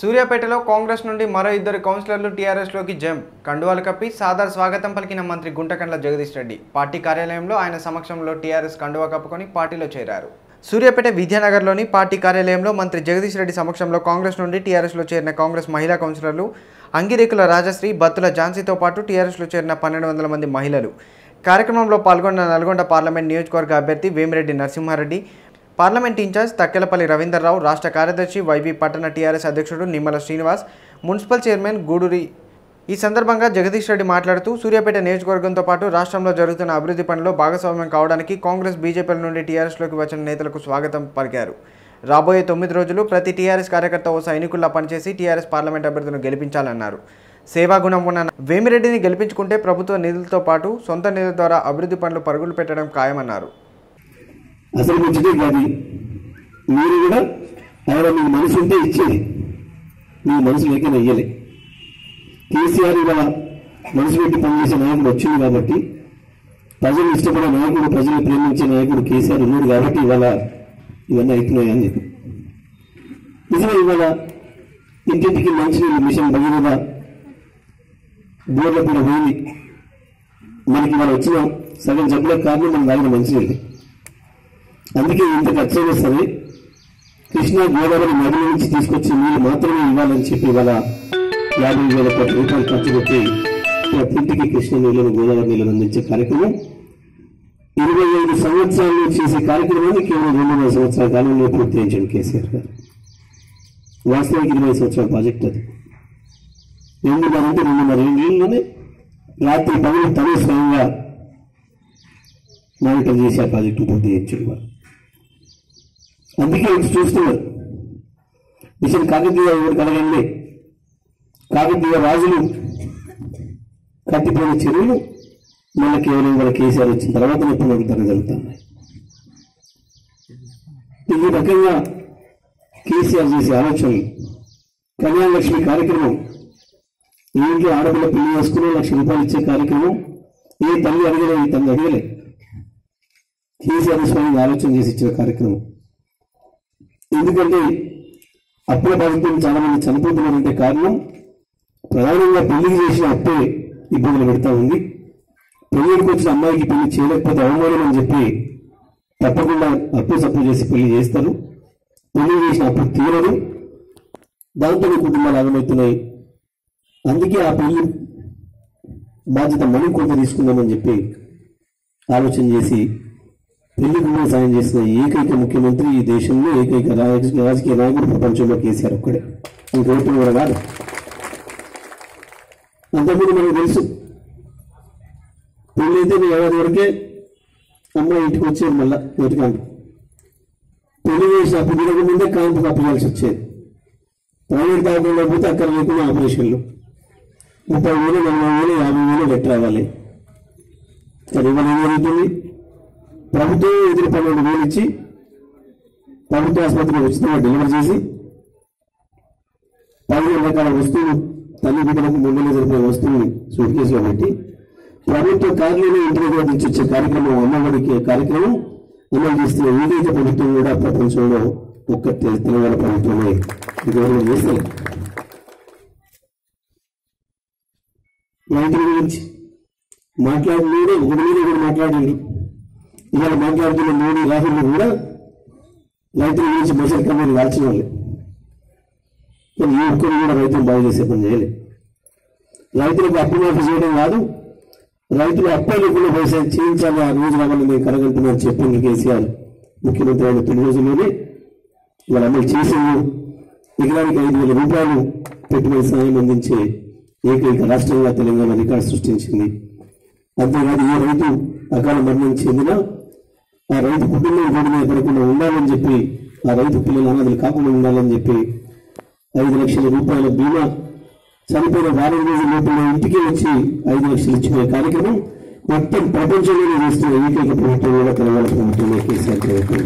సూర్యాపేటలో కాంగ్రెస్ నుండి మరో ఇద్దరు కౌన్సిలర్లు టీఆర్ఎస్లోకి జంప్ కండువాలు కప్పి సాదర్ స్వాగతం పలికిన మంత్రి గుంటకండ్ల జగదీష్ రెడ్డి. పార్టీ కార్యాలయంలో ఆయన సమక్షంలో టీఆర్ఎస్ కండువా కప్పుకొని పార్టీలో చేరారు. సూర్యాపేట విద్యానగర్లోని పార్టీ కార్యాలయంలో మంత్రి జగదీష్ రెడ్డి సమక్షంలో కాంగ్రెస్ నుండి టీఆర్ఎస్లో చేరిన కాంగ్రెస్ మహిళా కౌన్సిలర్లు అంగిరేకుల రాజశ్రీ బత్తుల ఝాన్సీతో పాటు టీఆర్ఎస్లో చేరిన పన్నెండు వందల మంది మహిళలు. కార్యక్రమంలో పాల్గొన్న నల్గొండ పార్లమెంట్ నియోజకవర్గ అభ్యర్థి వేమిరెడ్డి నరసింహారెడ్డి పార్లమెంట్ ఇన్ఛార్జ్ తక్కెలపల్లి రవీందర్రావు రాష్ట్ర కార్యదర్శి వైవి పట్టణ టీఆర్ఎస్ అధ్యక్షుడు నిమ్మల శ్రీనివాస్ మున్సిపల్ చైర్మన్ గూడూరి. ఈ సందర్భంగా జగదీష్ రెడ్డి మాట్లాడుతూ సూర్యాపేట నియోజకవర్గంతో పాటు రాష్ట్రంలో జరుగుతున్న అభివృద్ధి పనుల్లో భాగస్వామ్యం కావడానికి కాంగ్రెస్ బీజేపీల నుండి టీఆర్ఎస్లోకి వచ్చిన నేతలకు స్వాగతం పలికారు. రాబోయే తొమ్మిది రోజులు ప్రతి టీఆర్ఎస్ కార్యకర్త ఓ సైనికుల్లా పనిచేసి టీఆర్ఎస్ పార్లమెంట్ అభ్యర్థులను గెలిపించాలన్నారు. సేవాగుణం ఉన్న వేమిరెడ్డిని గెలిపించుకుంటే ప్రభుత్వ నిధులతో పాటు సొంత నిధుల ద్వారా అభివృద్ధి పనులు పరుగులు పెట్టడం ఖాయమన్నారు. అసలు ముచ్చటే కాదు మీరు కూడా ఆయన మీ మనసు ఉంటే ఇచ్చేది మీ మనసు లేకనే ఇయ్యలే. కేసీఆర్ ఇవాళ మనసు పెట్టి పనిచేసే నాయకుడు వచ్చింది కాబట్టి ప్రజలు ఇష్టపడే నాయకుడు ప్రజలు ప్రేమించే నాయకుడు కేసీఆర్ ఉన్నాడు కాబట్టి ఇవాళ ఇవన్నీ అవుతున్నాయి అని చెప్పి. నిజమే ఇవాళ ఇంటింటికి మంచినీళ్ళు మిషన్ భగీరథ బోర్ల కూడా పోయింది మనకి ఇవాళ వచ్చిన సగం జబ్బులకు కారణం మనం తాగిన మంచినీళ్ళు. అందుకే ఇంత ఖర్చు సరే కృష్ణా గోదావరి నది నుంచి తీసుకొచ్చి నీళ్ళు మాత్రమే ఇవ్వాలని చెప్పి ఇవాళ యాభై వేల కోట్ల రూపాయలు ఖర్చు పెట్టి ప్రతి ఇంటికి కృష్ణ నీళ్ళను గోదావరి నీళ్ళను అందించే కార్యక్రమం. ఇరవై ఐదు సంవత్సరాలు చేసే కార్యక్రమాన్ని కేవలం రెండున్నర సంవత్సరాల కాలంలో పూర్తి కేసీఆర్ గారు. వాస్తవానికి ఇరవై సంవత్సరాల ప్రాజెక్ట్ అది. రెండున్నర అంటే రెండున్నర ఏళ్ళలోనే రాత్రి పనులు తనే స్వయంగా మానిటర్ చేసే ఆ ప్రాజెక్టు పూర్తి చేయించాడు వారు అందుకే వచ్చి చూస్తున్నారు. మిషన్ కాకతీయ ఎవరు కలగండి. కాకతీయ రాజులు కట్టిపోయిన చెరువులు మళ్ళీ కేవలం వాళ్ళ కేసీఆర్ వచ్చిన తర్వాత ఎప్పుడు నడుపుతారు జరుగుతున్నాయి. ఈ రకంగా కేసీఆర్ చేసే ఆలోచనలు కళ్యాణ లక్ష్మి కార్యక్రమం ఈ ఇంట్లో ఆడపిల్ల పెళ్ళి చేసుకుని లక్ష రూపాయలు ఇచ్చే కార్యక్రమం ఏ తల్లి అడగలే ఈ తల్లి అడగలే కేసీఆర్ స్వామి ఆలోచన చేసి ఇచ్చిన కార్యక్రమం. ఎందుకంటే అప్పుల బాధితులు చాలా మంది చనిపోతున్నారంటే కారణం ప్రధానంగా పెళ్ళి చేసిన అప్పే ఇబ్బందులు పెడతా ఉంది. పెళ్ళికి వచ్చిన అమ్మాయికి పెళ్ళి చేయలేకపోతే అవమానం అని చెప్పి తప్పకుండా అప్పు సప్పు చేసి పెళ్ళి చేస్తారు. పెళ్ళి చేసిన అప్పు తీరదు. దాంతో కుటుంబాలు ఆగమవుతున్నాయి. అందుకే ఆ పెళ్ళి బాధ్యత మనం కొంత తీసుకుందామని చెప్పి ఆలోచన చేసి పెళ్ళి సాయం చేసిన ఏకైక ముఖ్యమంత్రి ఈ దేశంలో ఏకైక రాజకీయ నాయకుడు ప్రపంచంలో కేసీఆర్ ఒక్కడే. ఇంకోటి కూడా కాదు. అంతకుముందు మనకు తెలుసు పెళ్ళి అయితే మీ ఎవరి వరకే అమ్మాయి ఇంటికి వచ్చేది మళ్ళా నోటికాంపు పెళ్ళి చేసిన అప్పు ముందే కాంపు అప్పగాల్సి వచ్చేది. ప్రైవేట్ దాఖలు పోతే అక్కడ లేకుండా ఆపరేషన్లు. ముప్పై వేలు నలభై వేలు యాభై వేలు పెట్టి రావాలి. కానీ ఇవాళ ఏమవుతుంది ప్రభుత్వం ఎదురు పన్నెండు వేలు ఇచ్చి ప్రభుత్వ ఆసుపత్రిలో ఉచితంగా డెలివరీ చేసి పదిహేను రకాల వస్తువులు తల్లి బిడ్డలకు ముందులో జరిపిన వస్తువుని సూట్ కేసులో పెట్టి ప్రభుత్వ కార్యాలయం ఇంటికి కూడా తెచ్చిచ్చే కార్యక్రమం అమ్మఒడికి కార్యక్రమం అమలు చేస్తున్న ఏదైతే ప్రభుత్వం కూడా ప్రపంచంలో ఒక్క తెలంగాణ ప్రభుత్వమే. ఇదివరకు చేస్తారు? రైతుల గురించి మాట్లాడలేదు ఒకటి మీద కూడా మాట్లాడండి. ఇవాళ మాట్లాడుతున్న మోడీ రాహుల్ కూడా రైతుల గురించి మసలు కమ్మని కాల్చిన వాళ్ళు కానీ ఒక్కరు కూడా రైతులు బాగు చేసే పని చేయలేదు. రైతులకు అప్పు మాఫీ చేయడం కాదు రైతులు అప్పు పైసా చేయించాలి ఆ రోజు రావాలని మేము కరగంటున్నాను చెప్పింది కేసీఆర్ ముఖ్యమంత్రి అయిన తొలి రోజుల్లోనే ఇవాళ అమలు చేసింది ఎకరానికి ఐదు వేల రూపాయలు పెట్టుబడి సాయం అందించే ఏకైక రాష్ట్రంగా తెలంగాణ రికార్డు సృష్టించింది. అంతేకాదు ఏ రైతు అకాల మరణం చెందినా ఆ రైతు కుటుంబం కూడా మీద పడకుండా ఉండాలని చెప్పి ఆ రైతు పిల్లలు అనాథలు కాకుండా ఉండాలని చెప్పి ఐదు లక్షల రూపాయల బీమా చనిపోయిన వారం రోజుల లోపల ఇంటికి వచ్చి ఐదు లక్షలు ఇచ్చిన కార్యక్రమం మొత్తం ప్రపంచంలోనే చేస్తున్న ఏకైక ప్రభుత్వం కూడా తెలంగాణ ప్రభుత్వమే కేసీఆర్ ప్రభుత్వం.